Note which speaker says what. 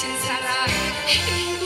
Speaker 1: 주신 사랑.